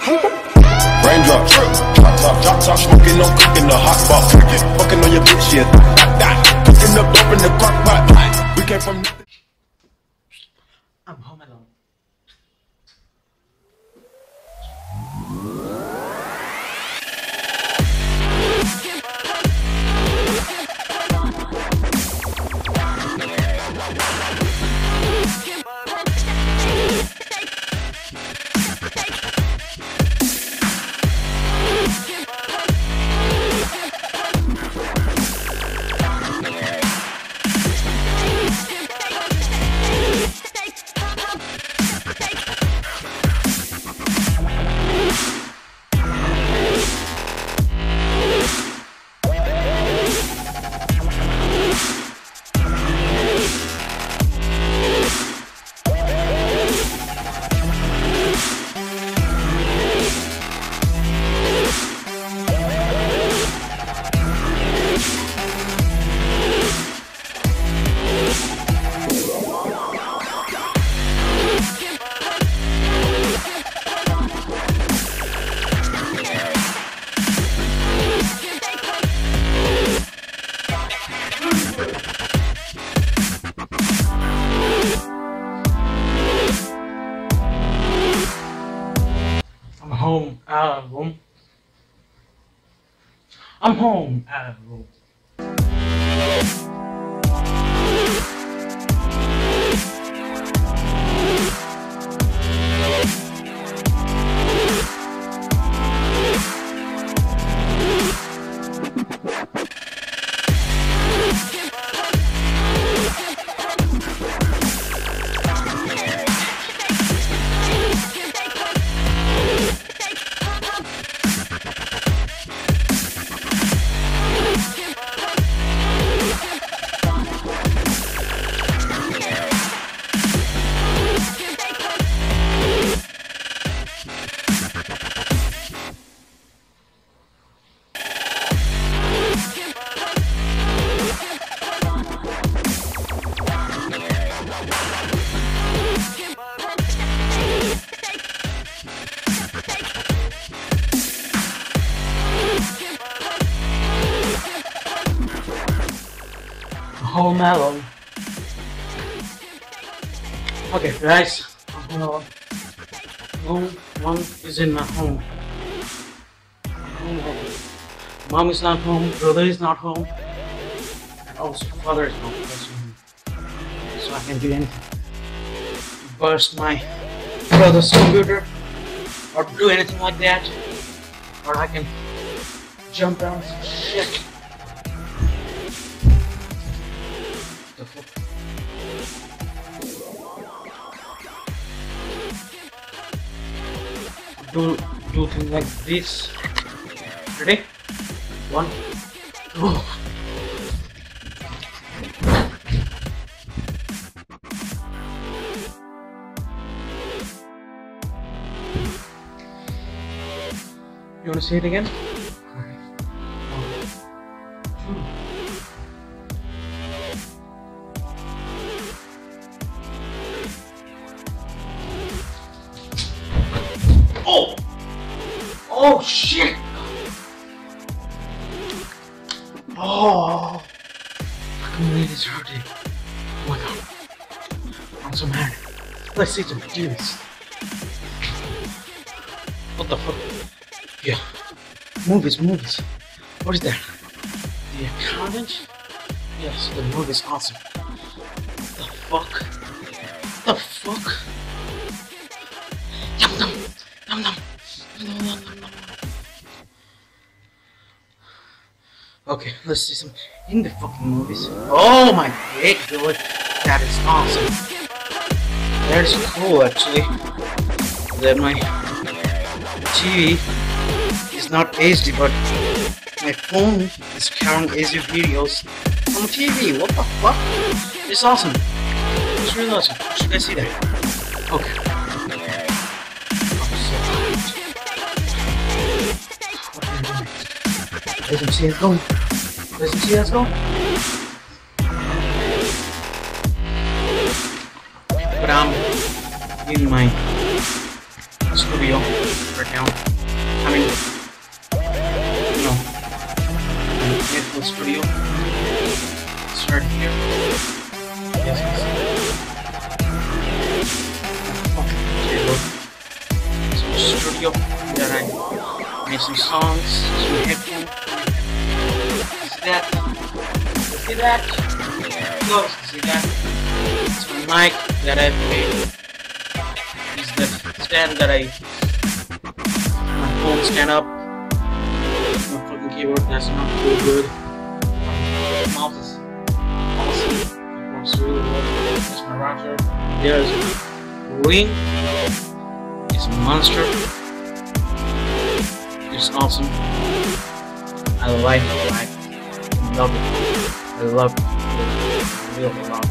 Raindrop, drop top, drop top, smoking, no cooking, the hot pot. Fucking on your bitch, yeah. Cooking up dope in the crock pot. We came from. Home. I'm home alone. Home. Okay, guys. Uh, home. No one is in my home. I'm home. Mom is not home. Brother is not home. And also father is not home. So I can do anything. Burst my brother's computer or do anything like that. Or I can jump down some shit. Do do things like this. Ready? One, two. You wanna see it again? Oh shit! Oh! Fucking leg is hurting. Oh my god. I'm so mad. Let's see some juice. What the fuck? Yeah. Movies, movies. What is that? The accountant? Yes, the movie is awesome. What the fuck? What the fuck? Okay, let's see some in the fucking movies. Oh my dick, dude! That is awesome. That is cool, actually. That my TV is not HD, but my phone is carrying HD videos on the TV. What the fuck? It's awesome. It's really awesome. Should guys see that. Okay. I'm. What can I do next? Let him see us go. Let him see go. But I'm in my studio right now. I mean, know, Netflix Studio. It's right here. Yes, yes. Studio that I made some songs, some headphones. See that? That? See that? It's my mic that I made. Is the stand that I my phone stand up. My fucking keyboard that's not too good. My mouse is awesome. Works really well. That's my router. There's a Ring. It's a monster. It's awesome. I like it. I love it. I love. I love